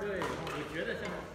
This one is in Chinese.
对你觉得现在